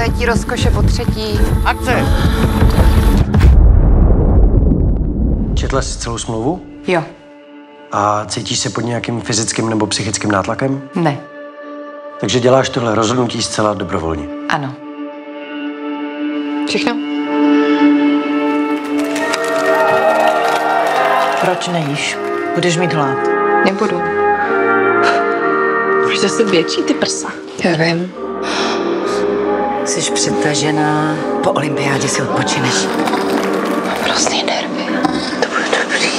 Zajetí rozkoše po třetí. Akce! Četla jsi celou smlouvu? Jo. A cítíš se pod nějakým fyzickým nebo psychickým nátlakem? Ne. Takže děláš tohle rozhodnutí zcela dobrovolně. Ano. Všechno? Proč nejíš? Budeš mít hlad. Nebudu. Už zase větší ty prsa. Já vím. Jsi přetažená. Po olympiádě si odpočineš. Prostě nervy. To bude dobrý.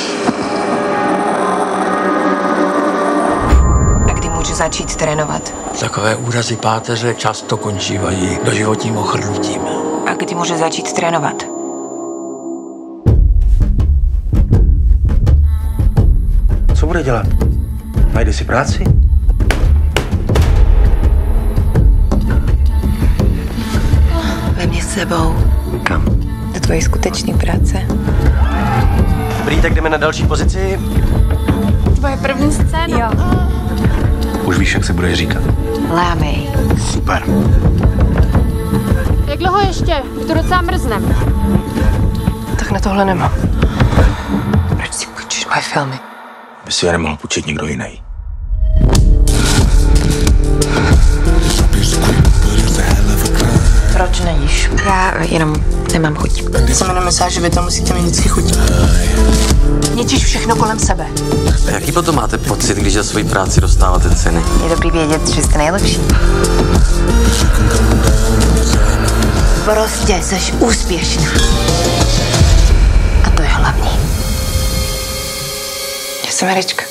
A kdy můžu začít trénovat? Takové úrazy páteře často končívají doživotním ochrnutím. A kdy můžu začít trénovat? Co bude dělat? Najde si práci? Sebou. Kam? Do tvojí skutečné práce. Dobrý, tak jdeme na další pozici. Tvoje první scéna? Jo. Už víš, jak se bude říkat. Lámej. Super. Jak dlouho ještě? My to docela mrznem. Tak na tohle nemám. Proč si půjčíš moje filmy? By si je nemohl půjčit někdo jiný. Já jenom nemám chuť. Se mi nemyslá, že vy to musíte mít vždycky chuť. Ničíš všechno kolem sebe. A jaký potom máte pocit, když za svoji práci dostáváte ceny? Je dobrý vědět, že jste nejlepší. Prostě jsi úspěšná. A to je hlavní. Já jsem Erička.